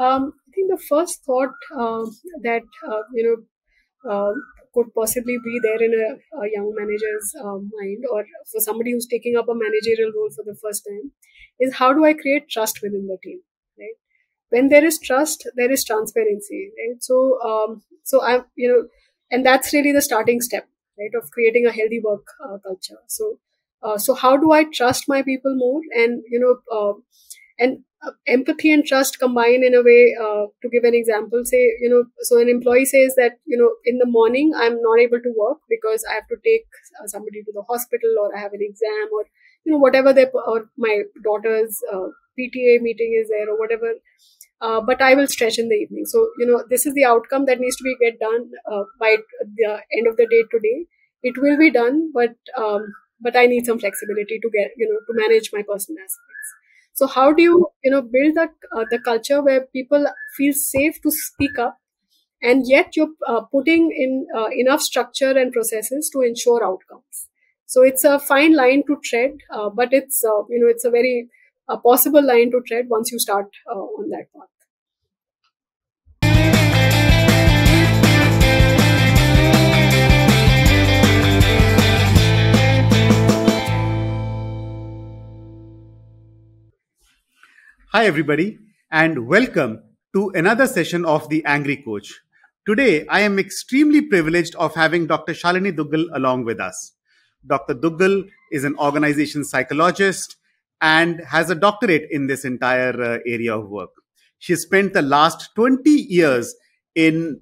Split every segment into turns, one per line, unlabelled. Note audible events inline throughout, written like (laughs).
Um, I think the first thought uh, that uh, you know uh, could possibly be there in a, a young manager's uh, mind, or for somebody who's taking up a managerial role for the first time, is how do I create trust within the team, right? When there is trust, there is transparency, right? So, um, so I, you know, and that's really the starting step, right, of creating a healthy work uh, culture. So, uh, so how do I trust my people more, and you know, and uh, empathy and trust combine in a way uh, to give an example say you know so an employee says that you know in the morning i'm not able to work because i have to take uh, somebody to the hospital or i have an exam or you know whatever their or my daughter's uh, pta meeting is there or whatever uh, but i will stretch in the evening. So you know this is the outcome that needs to be get done uh, by the end of the day today. It will be done but um, but i need some flexibility to get you know to manage my personal aspects so how do you you know build the uh, the culture where people feel safe to speak up, and yet you're uh, putting in uh, enough structure and processes to ensure outcomes. So it's a fine line to tread, uh, but it's uh, you know it's a very possible line to tread once you start uh, on that path.
Hi, everybody, and welcome to another session of The Angry Coach. Today, I am extremely privileged of having Dr. Shalini Duggal along with us. Dr. Duggal is an organization psychologist and has a doctorate in this entire uh, area of work. She spent the last 20 years in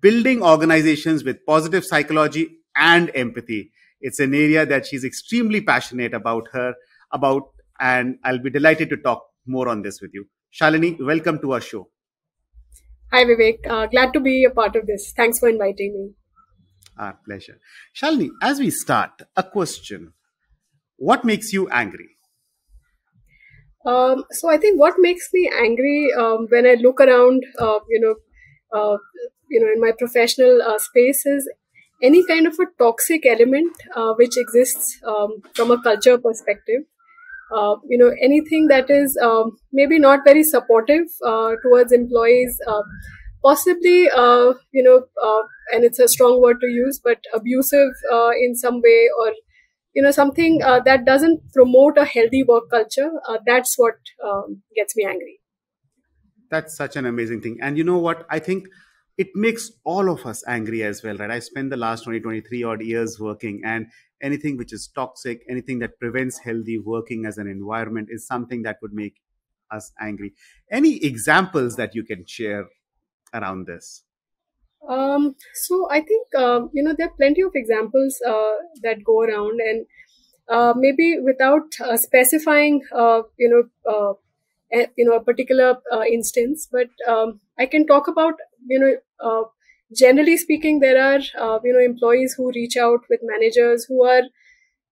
building organizations with positive psychology and empathy. It's an area that she's extremely passionate about her about and I'll be delighted to talk more on this with you. Shalini, welcome to our show.
Hi, Vivek. Uh, glad to be a part of this. Thanks for inviting me.
Our pleasure. Shalini, as we start, a question. What makes you angry?
Um, so I think what makes me angry um, when I look around, uh, you know, uh, you know, in my professional uh, space is any kind of a toxic element uh, which exists um, from a culture perspective uh, you know anything that is um, maybe not very supportive uh, towards employees uh, possibly uh, you know uh, and it's a strong word to use but abusive in some way or you know something that doesn't promote a healthy work culture that's what um, gets me angry.
That's such an amazing thing. And you know what? I think it makes all of us angry as well right i spent the last 20 23 odd years working and anything which is toxic, anything that prevents healthy working as an environment is something that would make us angry. Any examples that you can share around this?
Um, so I think um, you know there are plenty of examples uh, that go around, and uh, maybe without uh, specifying, uh, you know, uh, a, you know, a particular instance, but um, I can talk about you know generally speaking, there are uh, you know employees who reach out with managers who are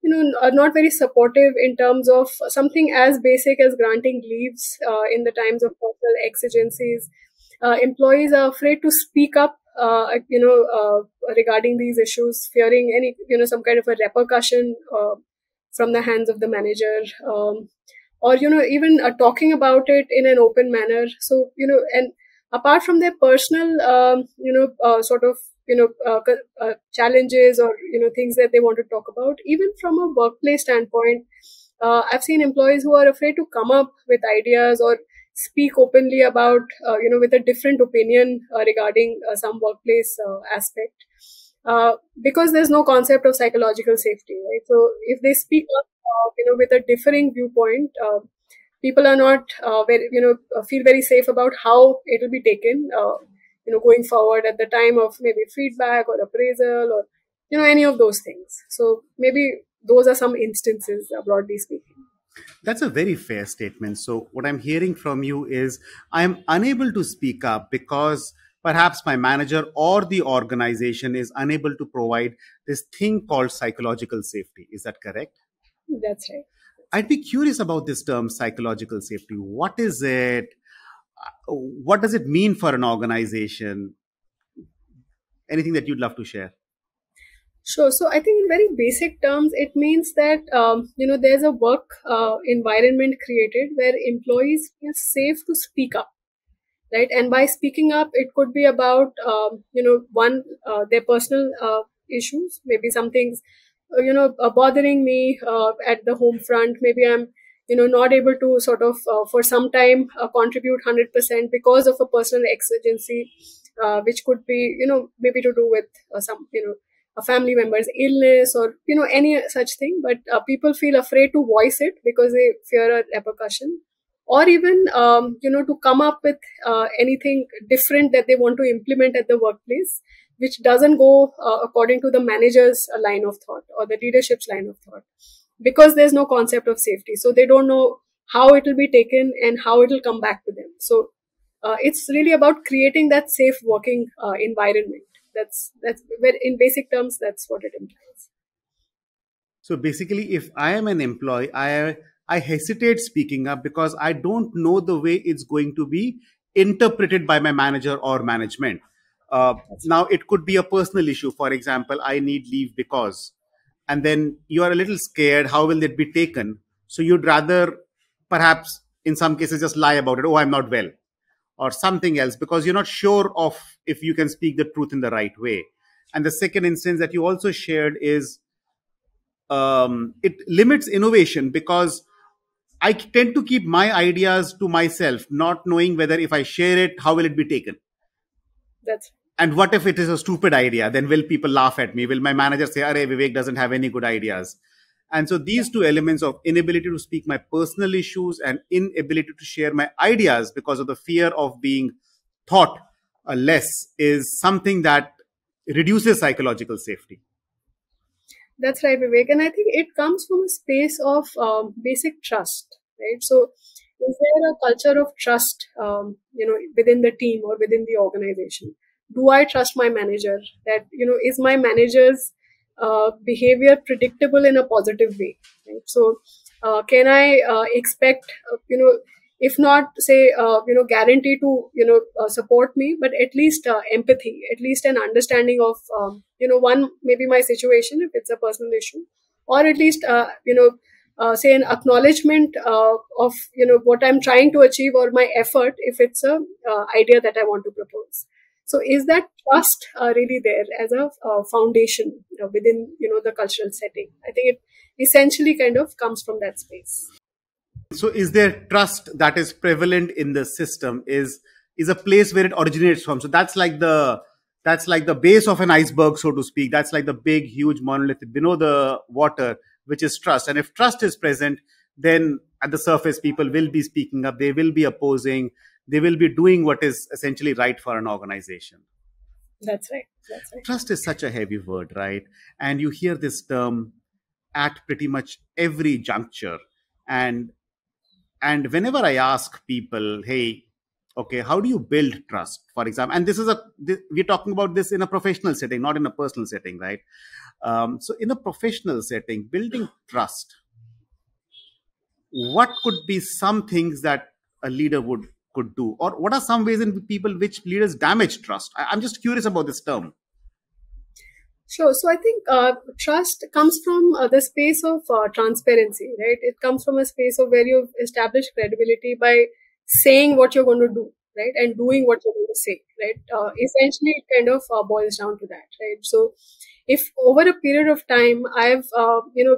you know are not very supportive in terms of something as basic as granting leaves uh, in the times of personal exigencies. Uh, employees are afraid to speak up, uh, you know, uh, regarding these issues, fearing any you know some kind of a repercussion uh, from the hands of the manager. Um, or you know even talking about it in an open manner so you know and apart from their personal, um, you know, uh, sort of, you know, uh, uh, challenges or, you know, things that they want to talk about, even from a workplace standpoint, uh, I've seen employees who are afraid to come up with ideas or speak openly about, uh, you know, with a different opinion uh, regarding some workplace aspect. because there's no concept of psychological safety, right? So if they speak up, you know, with a differing viewpoint, people are not uh, very you know uh, feel very safe about how it will be taken uh, you know going forward at the time of maybe feedback or appraisal or you know any of those things. So maybe those are some instances uh, broadly speaking.
That's a very fair statement. So what i'm hearing from you is i'm unable to speak up because perhaps my manager or the organization is unable to provide this thing called psychological safety. Is that correct?
That's right
I'd be curious about this term psychological safety. What is it? What does it mean for an organization? Anything that you'd love to share?
Sure. So I think in very basic terms, it means that um, you know there's a work uh, environment created where employees feel safe to speak up, right? And by speaking up, it could be about, um, you know, one, uh, their personal uh, issues, maybe something's, uh, you know, uh, bothering me uh, at the home front. Maybe I'm, you know, not able to sort of, uh, for some time, contribute 100% because of a personal exigency, which could be, you know, maybe to do with some, you know, a family member's illness or you know any such thing. But uh, people feel afraid to voice it because they fear a repercussion. Or even um, you know to come up with uh, anything different that they want to implement at the workplace which doesn't go uh, according to the manager's uh, line of thought or the leadership's line of thought. Because there's no concept of safety. So they don't know how it will be taken and how it will come back to them. So uh, it's really about creating that safe working uh, environment. That's that's in basic terms that's what it implies.
So basically if i am an employee i I hesitate speaking up because I don't know the way it's going to be interpreted by my manager or management. Uh, now, it could be a personal issue. For example, I need leave because, and then you are a little scared. How will it be taken? So you'd rather, perhaps, in some cases, just lie about it. Oh, I'm not well, or something else, because you're not sure of if you can speak the truth in the right way. And the second instance that you also shared is um, it limits innovation because I tend to keep my ideas to myself, not knowing whether if I share it, how will it be taken?
That's
and what if it is a stupid idea? Then will people laugh at me? Will my manager say, Are Vivek doesn't have any good ideas? And so these two elements of inability to speak my personal issues and inability to share my ideas because of the fear of being thought less is something that reduces psychological safety.
That's right, Vivek. And I think it comes from a space of um, basic trust, right? So, is there a culture of trust, um, you know, within the team or within the organization? Do I trust my manager? That you know, is my manager's uh, behavior predictable in a positive way? Right? So, uh, can I uh, expect, uh, you know, if not say uh, you know guarantee to you know uh, support me but at least empathy at least an understanding of um, you know one maybe my situation if it's a personal issue or at least you know uh, say an acknowledgement uh, of you know what i'm trying to achieve or my effort if it's a idea that i want to propose. So is that trust really there as a foundation within you know the cultural setting? I think it essentially kind of comes from that space.
So is there trust that is prevalent in the system is is a place where it originates from? So that's like the that's like the base of an iceberg so to speak. That's like the big huge monolith below the water which is trust. And if trust is present then at the surface people will be speaking up. They will be opposing. They will be doing what is essentially right for an organization.
That's right. That's right.
Trust is such a heavy word right? And you hear this term at pretty much every juncture. And and whenever i ask people hey okay how do you build trust? For example and this is a this, we're talking about this in a professional setting not in a personal setting right? Um, so in a professional setting building trust what could be some things that a leader would could do? Or what are some ways in people which leaders damage trust? I, i'm just curious about this term.
Sure. So I think uh, trust comes from uh, the space of uh, transparency, right? It comes from a space of where you establish credibility by saying what you're going to do, right? And doing what you're going to say, right? Uh, essentially, it kind of uh, boils down to that, right? So if over a period of time, I've, uh, you know,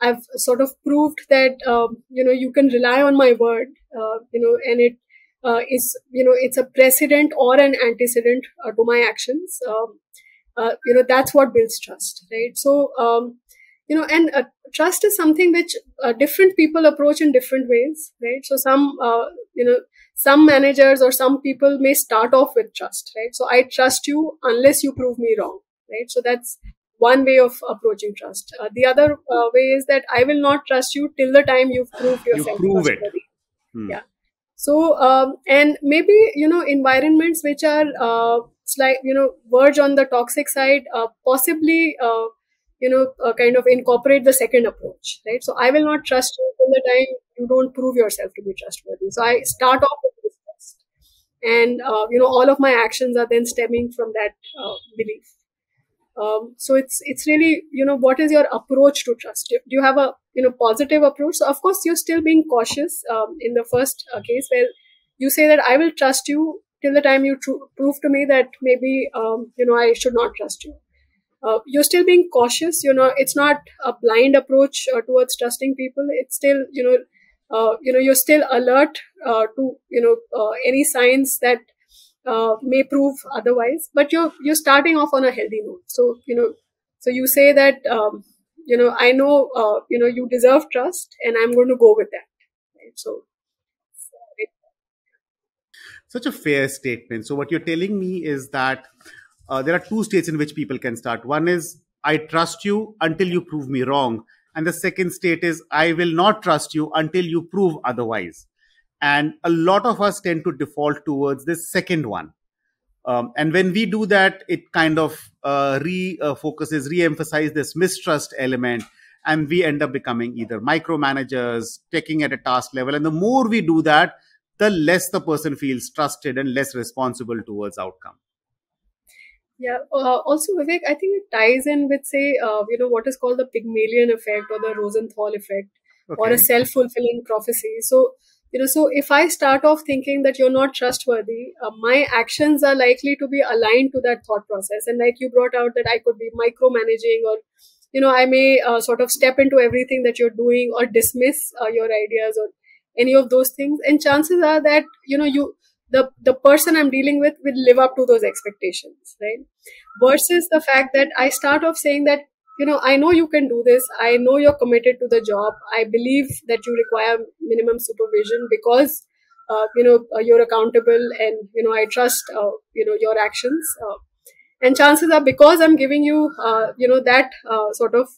I've sort of proved that, um, you know, you can rely on my word, you know, and it is, you know, it's a precedent or an antecedent to my actions. Um, uh, you know that's what builds trust right so um, you know and uh, trust is something which uh, different people approach in different ways right? So some uh, you know some managers or some people may start off with trust right? So i trust you unless you prove me wrong right? So that's one way of approaching trust. Uh, the other uh, way is that i will not trust you till the time you've proved yourself
you prove it. hmm.
yeah. So um, and maybe you know environments which are like you know verge on the toxic side uh, possibly uh, you know uh, kind of incorporate the second approach right? So i will not trust you till the time you don't prove yourself to be trustworthy. So i start off with trust and uh, you know all of my actions are then stemming from that uh, belief. Um, so it's it's really you know what is your approach to trust? Do you have a you know positive approach? So of course you're still being cautious um, in the first uh, case where you say that i will trust you till the time you tr- prove to me that maybe um, you know I should not trust you. Uh, you're still being cautious. You know, it's not a blind approach uh, towards trusting people. It's still you know. Uh, you know you're still alert uh, to you know uh, any signs that uh, may prove otherwise but you're you're starting off on a healthy note so you know so you say that um, you know i know you know you deserve trust and i'm going to go with that right? so
such a fair statement so what you're telling me is that uh, there are two states in which people can start. One is i trust you until you prove me wrong. And the second state is i will not trust you until you prove otherwise. And a lot of us tend to default towards this second one. Um, and when we do that it kind of uh, re-focuses uh, re-emphasize this mistrust element and we end up becoming either micromanagers taking at a task level. And the more we do that the less the person feels trusted and less responsible towards outcome
yeah. Uh, also, Vivek, I think it ties in with, say, uh, you know, what is called the Pygmalion effect or the Rosenthal effect okay. or a self fulfilling prophecy. So, you know, so if I start off thinking that you're not trustworthy, uh, my actions are likely to be aligned to that thought process. And like you brought out that I could be micromanaging or, you know, I may uh, sort of step into everything that you're doing or dismiss uh, your ideas or any of those things. And chances are that, you know, you, the the person i'm dealing with will live up to those expectations right? Versus the fact that i start off saying that you know i know you can do this. I know you're committed to the job. I believe that you require minimum supervision because uh, you know uh, you're accountable and you know i trust uh, you know your actions uh, and chances are because i'm giving you uh, you know that uh, sort of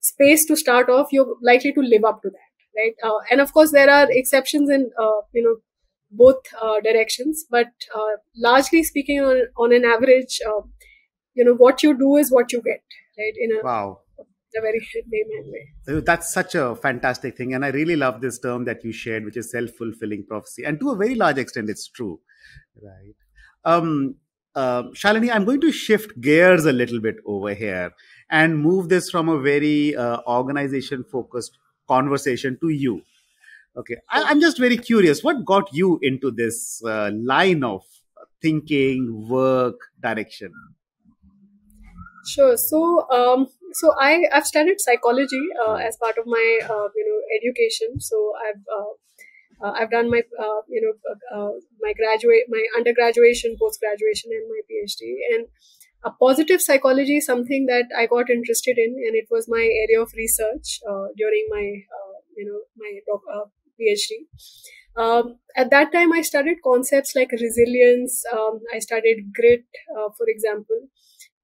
space to start off you're likely to live up to that right? And of course there are exceptions in you know both uh, directions. But uh, largely speaking, on, on an average, uh, you know, what you do is what you get, right? In a,
wow.
a very layman way.
That's such a fantastic thing. And I really love this term that you shared, which is self fulfilling prophecy. And to a very large extent, it's true, right? Um, uh, Shalini, I'm going to shift gears a little bit over here and move this from a very uh, organization focused conversation to you Okay, I, am just very curious. What got you into this uh, line of thinking, work, direction?
Sure. So, um, so I I've studied psychology uh, as part of my uh, you know education. So I've uh, uh, I've done my uh, you know my graduate my undergraduation, post graduation, and my PhD. And a positive psychology is something that I got interested in, and it was my area of research during my you know my PhD. Um, at that time, I studied concepts like resilience. Um, I studied grit, uh, for example,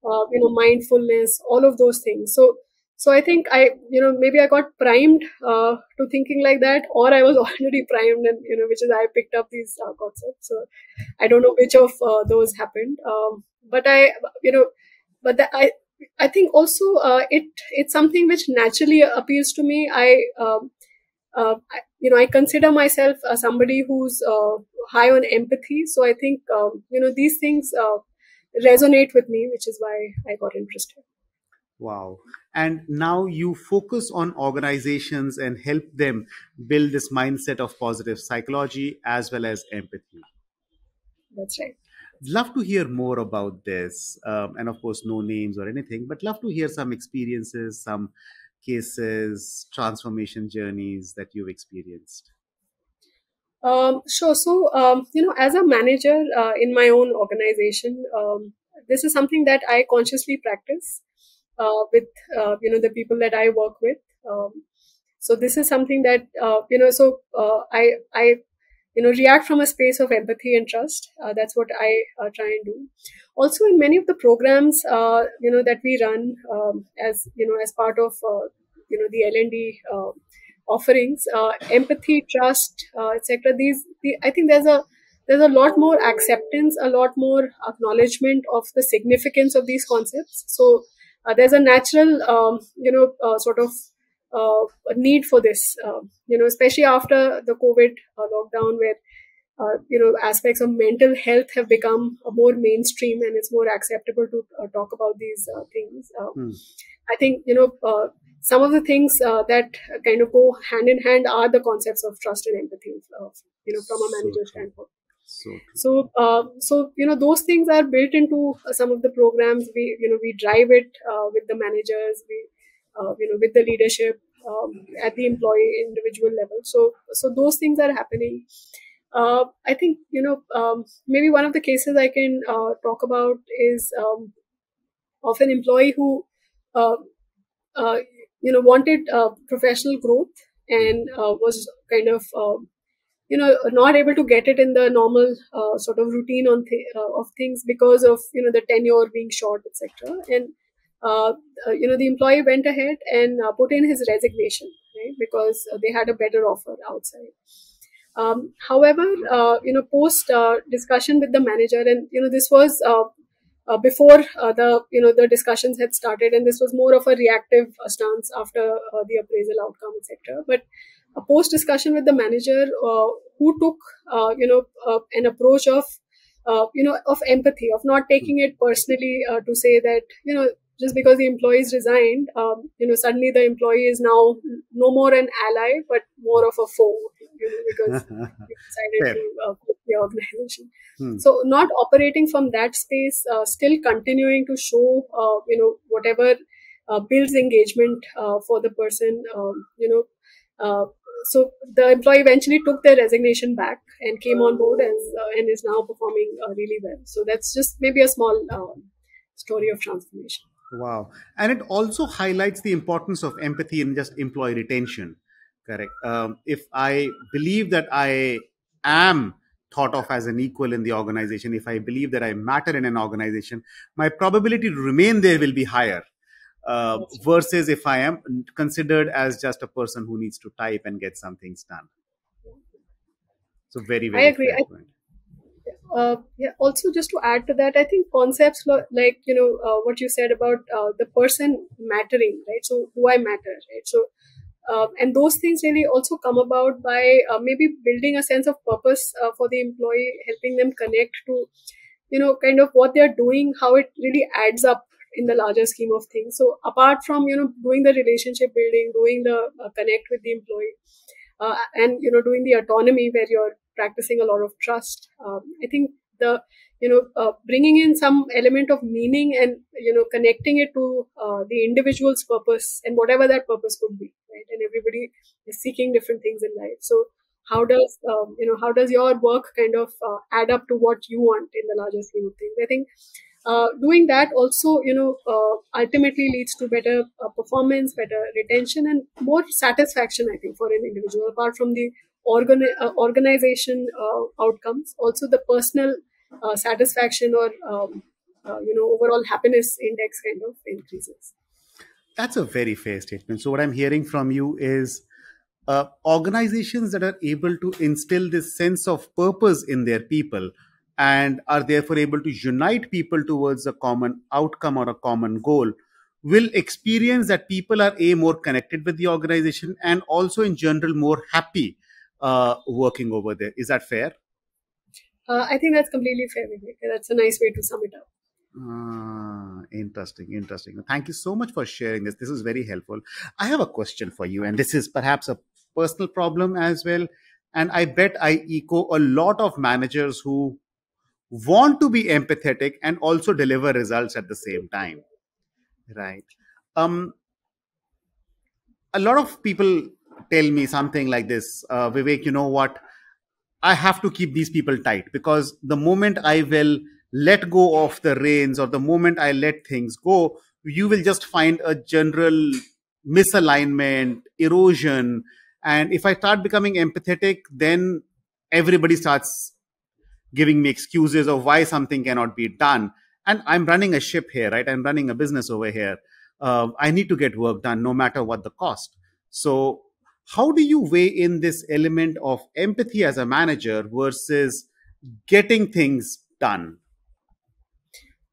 uh, you know, mindfulness, all of those things. So, so I think I, you know, maybe I got primed uh, to thinking like that, or I was (laughs) already primed, and you know, which is I picked up these uh, concepts. So, I don't know which of uh, those happened. Um, but I, you know, but the, I, I think also uh, it it's something which naturally appeals to me. I um, you know, I consider myself uh, somebody who's uh, high on empathy. So I think, um, you know, these things uh, resonate with me, which is why I got interested.
Wow. And now you focus on organizations and help them build this mindset of positive psychology as well as empathy.
That's right.
Love to hear more about this. Um, and of course, no names or anything, but love to hear some experiences, some cases, transformation journeys that you've experienced?
Um, sure. So, um, you know, as a manager uh, in my own organization, um, this is something that I consciously practice uh, with, uh, you know, the people that I work with. Um, so this is something that, uh, you know, so uh, I, I you know react from a space of empathy and trust. Uh, that's what i uh, try and do. Also in many of the programs uh, you know that we run um, as you know as part of uh, you know the l&d uh, offerings uh, empathy trust etc these the, i think there's a there's a lot more acceptance a lot more acknowledgement of the significance of these concepts. So there's a natural um, you know sort of uh, a need for this, uh, you know, especially after the COVID uh, lockdown, where uh, you know aspects of mental health have become more mainstream and it's more acceptable to uh, talk about these uh, things. Hmm. I think you know some of the things that kind of go hand in hand are the concepts of trust and empathy, you know, from a manager so standpoint.
So,
so, uh, so you know, those things are built into some of the programs. We, you know, we drive it uh, with the managers. We, uh, you know, with the leadership um, at the employee individual level. So, so those things are happening. Uh, I think you know um, maybe one of the cases I can uh, talk about is um, of an employee who uh, uh you know wanted uh, professional growth and uh, was kind of um, you know not able to get it in the normal sort of routine on th- of things because of you know the tenure being short, etc. And you know the employee went ahead and put in his resignation right because they had a better offer outside. Um, however, uh, you know, post uh, discussion with the manager, and you know, this was uh, uh before uh, the you know the discussions had started, and this was more of a reactive uh, stance after the appraisal outcome, etc. But a post discussion with the manager, who took you know an approach of you know of empathy, of not taking it personally to say that you know just because the employees resigned, um, you know, suddenly the employee is now no more an ally, but more of a foe, you know, because (laughs) he decided to uh, quit the organization. Hmm. So, not operating from that space, uh, still continuing to show, uh, you know, whatever uh, builds engagement uh, for the person, um, you know. Uh, so the employee eventually took their resignation back and came on board as, and is now performing really well. So that's just maybe a small um, story of transformation.
Wow. And it also highlights the importance of empathy in just employee retention. Correct. Um, if I believe that I am thought of as an equal in the organization, if I believe that I matter in an organization, my probability to remain there will be higher. Uh, versus if I am considered as just a person who needs to type and get some things done. So very, very.
I agree. I, uh, yeah, also just to add to that, I think concepts like you know uh, what you said about uh, the person mattering, right? So do I matter, right? So uh, and those things really also come about by uh, maybe building a sense of purpose uh, for the employee, helping them connect to you know kind of what they're doing, how it really adds up in the larger scheme of things. So apart from you know doing the relationship building, doing the connect with the employee. and you know doing the autonomy where you're practicing a lot of trust. Um, I think the you know uh, bringing in some element of meaning and you know connecting it to uh, the individual's purpose and whatever that purpose could be, right? And everybody is seeking different things in life. So how does um, you know how does your work kind of uh, add up to what you want in the larger scheme of things? I think. Uh, doing that also, you know, uh, ultimately leads to better uh, performance, better retention, and more satisfaction. I think for an individual, apart from the organi- uh, organization uh, outcomes, also the personal uh, satisfaction or um, you know overall happiness index kind of increases.
That's a very fair statement. So what I'm hearing from you is uh, organizations that are able to instill this sense of purpose in their people and are therefore able to unite people towards a common outcome or a common goal will experience that people are a more connected with the organization and also in general more happy uh, working over there. Is that fair?
Uh, I think that's completely fair, Vivek. That's a nice way to sum it up.
Ah, interesting, interesting. Thank you so much for sharing this. This is very helpful. I have a question for you, and this is perhaps a personal problem as well. And I bet I echo a lot of managers who want to be empathetic and also deliver results at the same time. Right. Um, a lot of people tell me something like this, uh, Vivek, you know what? I have to keep these people tight because the moment I will let go of the reins or the moment I let things go, you will just find a general misalignment, erosion. And if I start becoming empathetic, then everybody starts giving me excuses of why something cannot be done. And I'm running a ship here, right? I'm running a business over here. Uh, I need to get work done no matter what the cost. So how do you weigh in this element of empathy as a manager versus getting things done?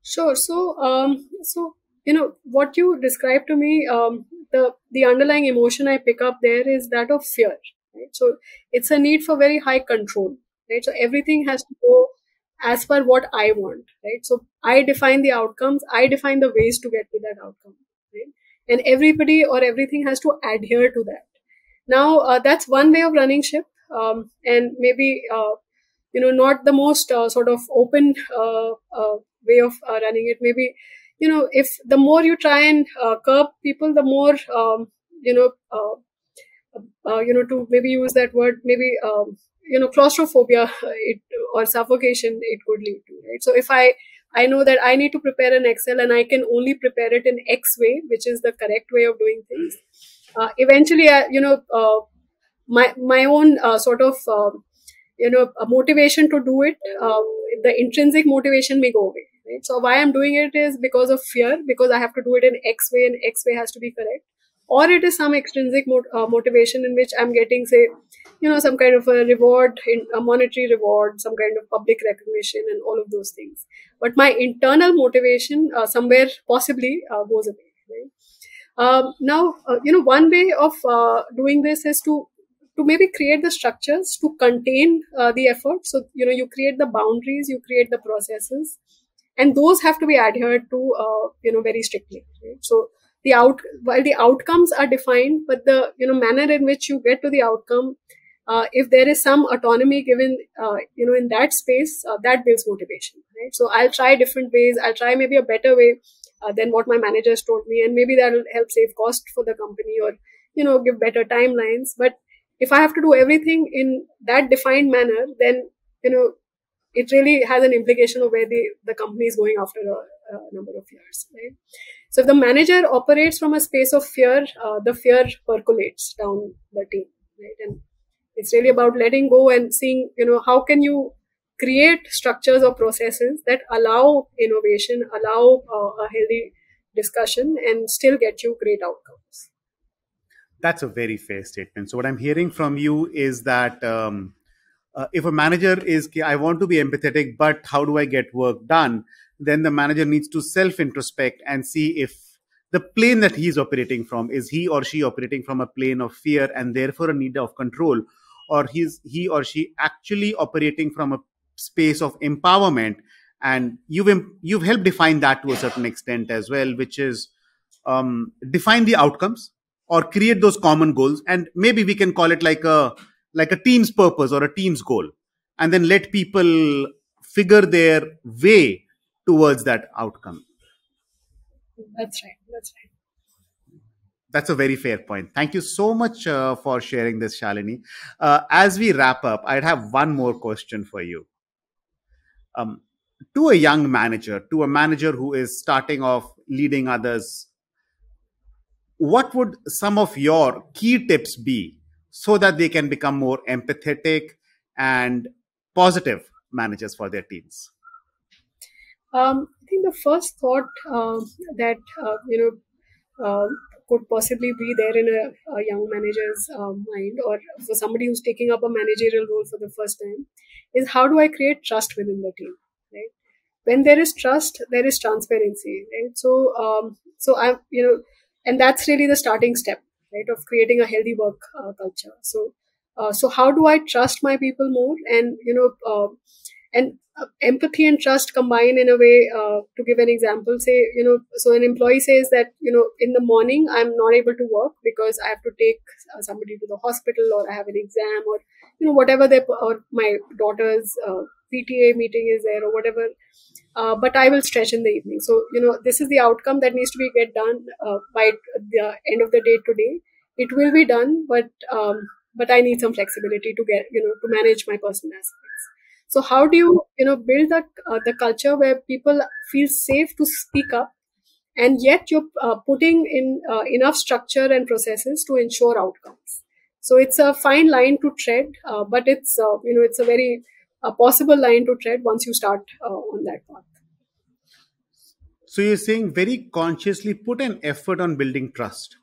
Sure. So, um, so you know what you described to me, um, the the underlying emotion I pick up there is that of fear. Right? So it's a need for very high control. Right. So everything has to go as per what I want. Right. So I define the outcomes. I define the ways to get to that outcome. Right. And everybody or everything has to adhere to that now, uh, that's one way of running ship. Um, and maybe, uh, you know not the most uh, sort of open uh, uh, way of uh, running it maybe you know if the more you try and curb people the more um, you know you know to maybe use that word maybe um, you know claustrophobia it, or suffocation it could lead to right so if i i know that i need to prepare an excel and i can only prepare it in x way which is the correct way of doing things eventually I, you know uh, my my own uh, sort of you know motivation to do it um, the intrinsic motivation may go away right? So why i'm doing it is because of fear because i have to do it in x way and x way has to be correct. Or it is some extrinsic mot- uh, motivation in which i'm getting say you know some kind of a reward in a monetary reward some kind of public recognition and all of those things. But my internal motivation uh, somewhere possibly uh, goes away right um, now, uh, you know, one way of uh, doing this is to to maybe create the structures to contain uh, the effort. So, you know, you create the boundaries, you create the processes, and those have to be adhered to, uh, you know, very strictly. Right? So, the out while the outcomes are defined, but the you know manner in which you get to the outcome, uh, if there is some autonomy given, uh, you know, in that space, that builds motivation. Right? So, I'll try different ways. I'll try maybe a better way uh, than what my managers told me. And maybe that'll help save cost for the company or you know give better timelines. But if i have to do everything in that defined manner then you know it really has an implication of where the, the company is going after a, a number of years right? So if the manager operates from a space of fear uh, the fear percolates down the team right? And it's really about letting go and seeing you know how can you create structures or processes that allow innovation, allow uh, a healthy discussion, and still get you great outcomes.
That's a very fair statement. So, what I'm hearing from you is that um, uh, if a manager is, I want to be empathetic, but how do I get work done? Then the manager needs to self introspect and see if the plane that he's operating from is he or she operating from a plane of fear and therefore a need of control or he's he or she actually operating from a space of empowerment. And you've you've helped define that to a certain extent as well which is um, define the outcomes or create those common goals. And maybe we can call it like a like a team's purpose or a team's goal. And then let people figure their way towards that outcome.
That's right. That's right.
That's a very fair point. Thank you so much uh, for sharing this, Shalini. Uh, as we wrap up, I'd have one more question for you um, to a young manager, to a manager who is starting off leading others, what would some of your key tips be so that they can become more empathetic and positive managers for their teams?
Um, I think the first thought uh, that uh, you know uh, could possibly be there in a, a young manager's um, mind, or for somebody who's taking up a managerial role for the first time, is how do I create trust within the team, right? When there is trust, there is transparency, right? So, um, so I'm, you know, and that's really the starting step, right, of creating a healthy work uh, culture. So, uh, so how do I trust my people more, and you know, uh, and uh, empathy and trust combine in a way uh, to give an example say you know so an employee says that you know in the morning i'm not able to work because i have to take uh, somebody to the hospital or i have an exam or you know whatever they or my daughter's uh, pta meeting is there or whatever uh, but i will stretch in the evening. So you know this is the outcome that needs to be get done uh, by the end of the day today. It will be done but um, but i need some flexibility to get you know to manage my personal aspects so how do you you know build the uh, the culture where people feel safe to speak up and yet you're uh, putting in uh, enough structure and processes to ensure outcomes? So it's a fine line to tread uh, but it's uh, you know it's a very uh, possible line to tread once you start on that path.
So you're saying very consciously put an effort on building trust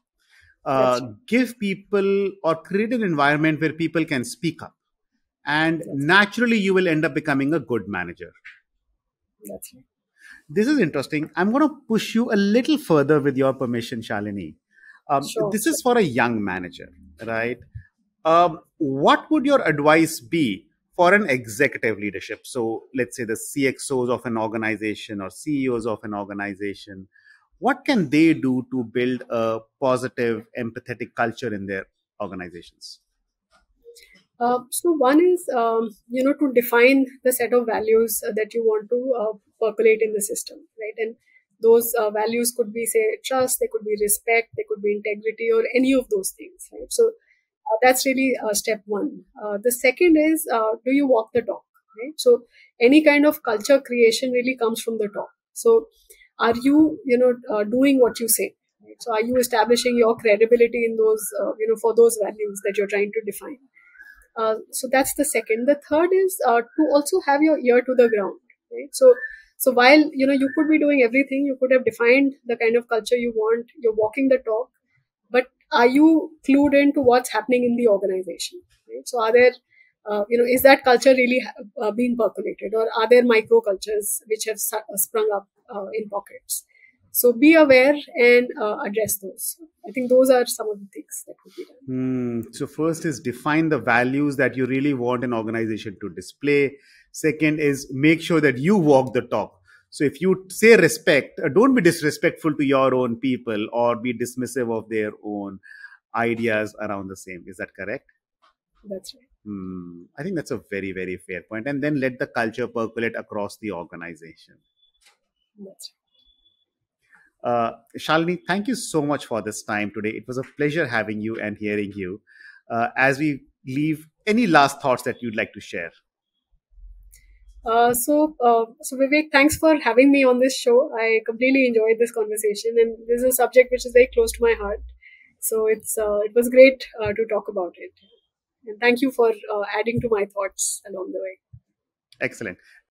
right. give people or create an environment where people can speak up and That's naturally you will end up becoming a good manager.
That's right.
This is interesting. I'm going to push you a little further with your permission, Shalini. Um, sure, this is for a young manager, right? Um, what would your advice be for an executive leadership? So, let's say the CXOs of an organization or CEOs of an organization. What can they do to build a positive, empathetic culture in their organizations?
Uh, so one is, um, you know, to define the set of values uh, that you want to uh, percolate in the system, right? And those uh, values could be, say, trust, they could be respect, they could be integrity, or any of those things, right? So uh, that's really step one. the second is, do you walk the talk, right? So any kind of culture creation really comes from the top. So are you, you know, doing what you say? Right? So are you establishing your credibility in those, you know, for those values that you're trying to define? Uh, so that's the second. The third is uh, to also have your ear to the ground. Right? So so while you know you could be doing everything, you could have defined the kind of culture you want. You're walking the talk, but are you clued into what's happening in the organization? Right? So are there uh, you know is that culture really uh, being percolated, or are there micro cultures which have sprung up uh, in pockets? So be aware and uh, address those. I think those are some of the things that could be done.
Mm, so first is define the values that you really want an organization to display. Second is make sure that you walk the talk. So if you say respect, uh, don't be disrespectful to your own people or be dismissive of their own ideas around the same. Is that correct?
That's right.
Hmm. I think that's a very, very fair point. And then let the culture percolate across the organization.
That's right.
Uh, Shalini, thank you so much for this time today. It was a pleasure having you and hearing you. Uh, as we leave, any last thoughts that you'd like to share?
Uh, so, uh, so Vivek, thanks for having me on this show. I completely enjoyed this conversation, and this is a subject which is very close to my heart. So it's uh, it was great uh, to talk about it, and thank you for uh, adding to my thoughts along the way.
Excellent.